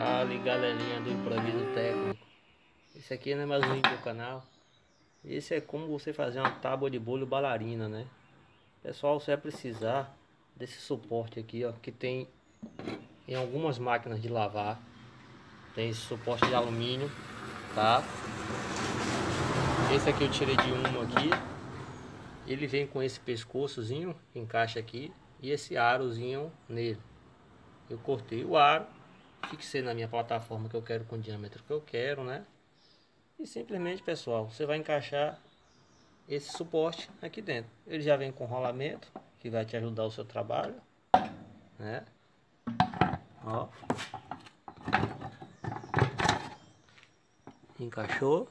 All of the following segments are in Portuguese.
Fala galerinha do improviso técnico. Esse aqui não é mais um vídeo do canal. Esse é como você fazer uma tábua de bolho bailarina, né? Pessoal, você vai precisar desse suporte aqui, ó Que tem em algumas máquinas de lavar. Tem esse suporte de alumínio, tá? Esse aqui eu tirei de uma aqui. Ele vem com esse pescoçozinho, encaixa aqui E esse arozinho nele. Eu cortei o aro fixei na minha plataforma que eu quero com o diâmetro que eu quero, né? E simplesmente, pessoal, você vai encaixar esse suporte aqui dentro. Ele já vem com rolamento, que vai te ajudar o seu trabalho, né? Ó. Encaixou.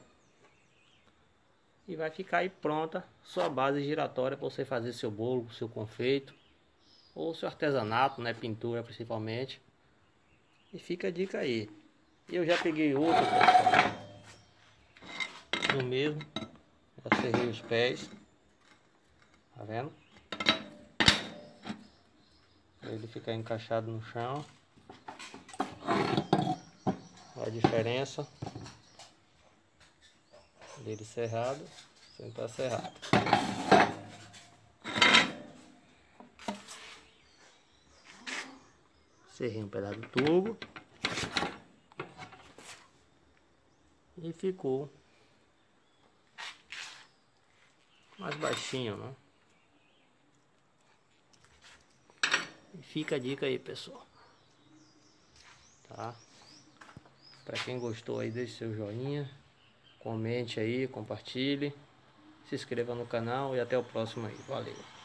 E vai ficar aí pronta sua base giratória para você fazer seu bolo, seu confeito ou seu artesanato, né, pintura principalmente. E fica a dica aí. Eu já peguei outro, pessoal. Do mesmo. Já serrei os pés. Tá vendo? Pra ele ficar encaixado no chão. Olha a diferença dele cerrado sem estar cerrado. Serrei um pedaço do tubo. E ficou mais baixinho, né? E fica a dica aí, pessoal. Tá? Para quem gostou aí, deixe seu joinha. Comente aí, compartilhe. Se inscreva no canal e até o próximo aí. Valeu!